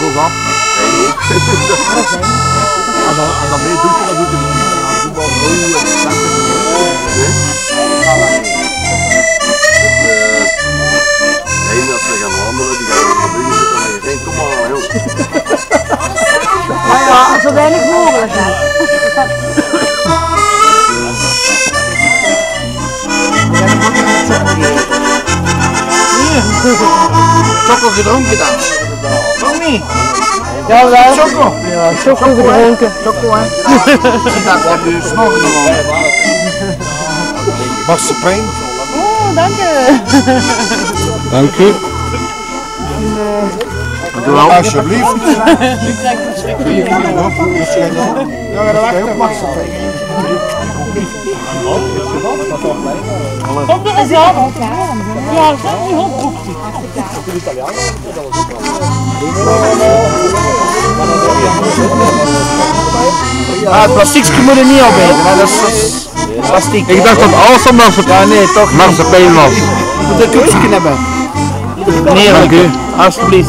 dubbel dan. En dan, en dan meer doet je, dan doet hij het niet. Dan doet hij wel hoe en Nee, als we gaan wandelen, die gaan in de buurt zitten en je denkt, kom maar, joh. Ja, zo weinig mogelijk. hè. Choco gedronken dan. Niet? Ja, wel. Choco. Ja, choco gedronken. Choco hè. Dat wordt nu snorren gewoon. Marsepein. Oh, dank je. Dank u. Wel. Alsjeblieft. Ja, dat wacht ook marsepein. Kom er eens aan. Ja, dat is niet hondbroek. Ah, het plastiekje moet er niet op eten, maar dat is, dat plastiek. Ik dacht dat alles van marsepein, Ja, nee, toch marsepein was. Je moet een koekje hebben. Nee, Dank u. Alsjeblieft.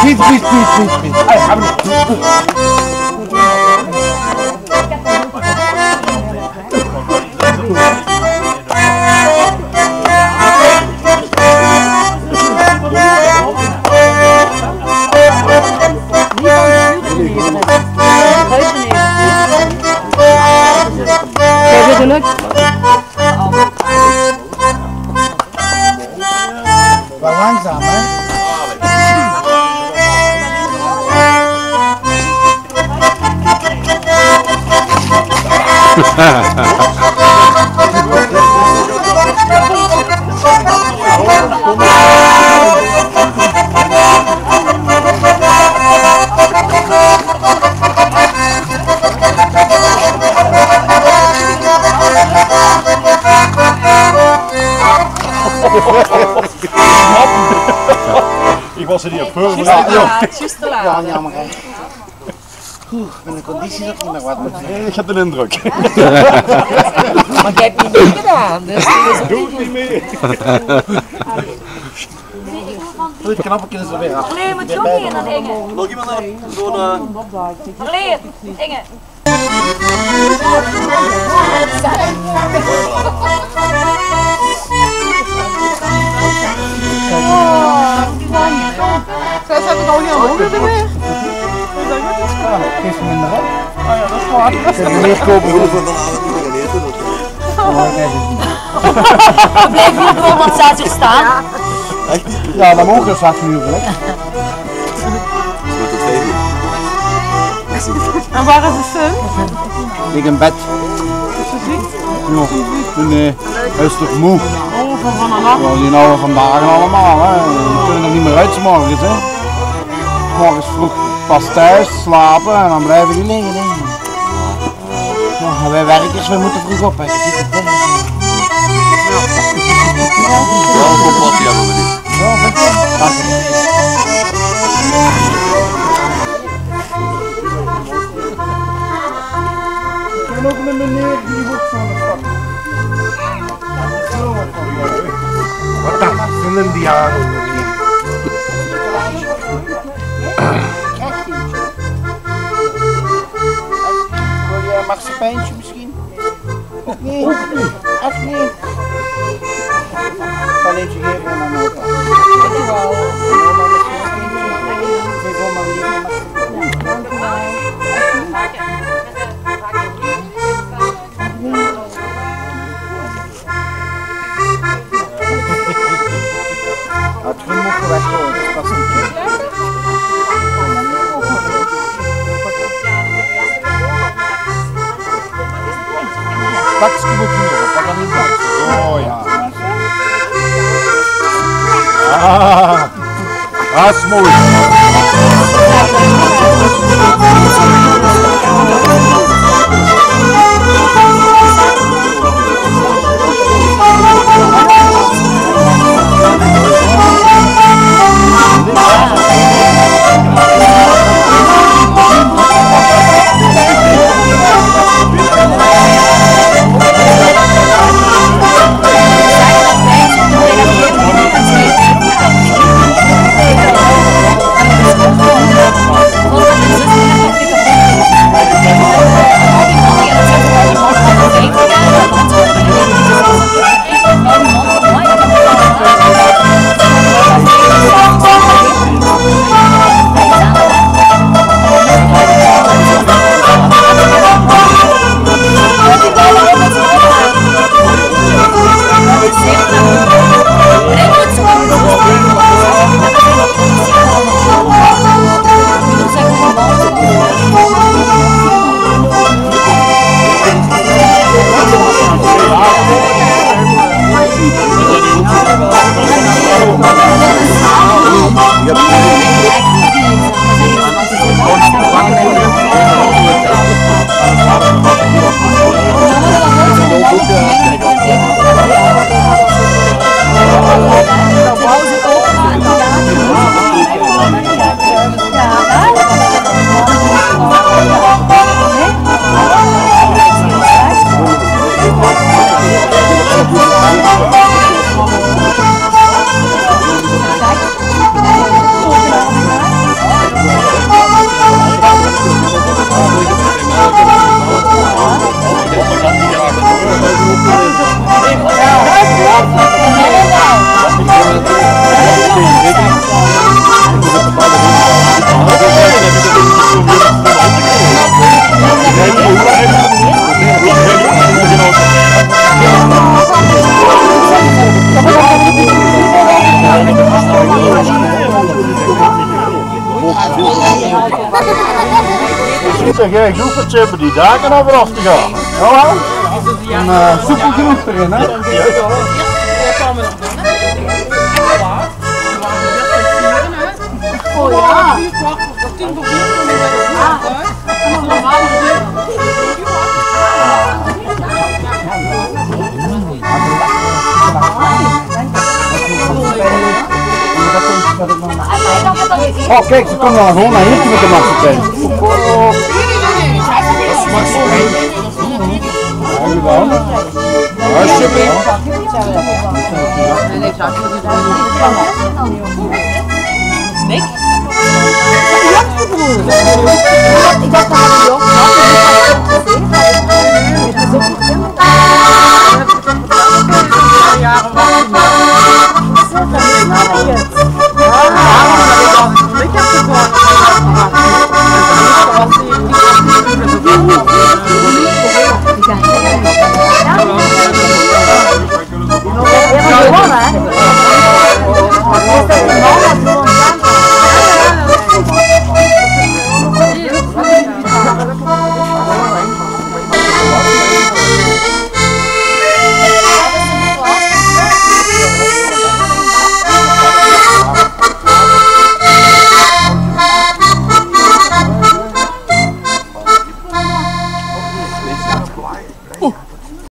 Please, please, please, please, please. I have it. Ik was er niet op voor. Ja, juist te laat. Ja, jammer, de conditie nog niet meer wat. Ik heb de indruk. Maar ik heb niet meer gedaan. Dus het is Doe het niet meer. Goed, knappen kunnen ze er weer af. Verleen moet niet in dat dingen. Nog iemand nog zo'n... eh, Verleen, dingen. Zij hebben nou niet honger meer. Geef Ah ja, dat is waar. Ik heb meer kopen voor de Blijf hier gewoon wat staat hier staan. Ja, dan mogen we straks nu gelijk. En waar is de sun? Ik in bed. Ja, nee, hij is toch moe? Oh, van van een nacht. Ja, die nou vandaag allemaal, hè. Die kunnen er niet meer uit morgens, hè. Morgens vroeg pas thuis, slapen en dan blijven die liggen, hè. Ja, en wij werkers, wij moeten vroeg op, hè. Hebben we niet. Ja, je? Dank je. Ik ben ook met meneer die hoek van de stad. Wat dan? Een Indiaan. Je een Тактическому кино, пока не знаю. Зоя. А, а, а, а, а, а, а, а, а, а, а, Zeg ik hoef het hebben die daken over af te gaan. Een uh, soepel genoeg erin, hè? Oh ja. Kijk, ze komen dan gewoon naar hier met de. Ja, gedaan. Alsjeblieft. Nick? Ik dacht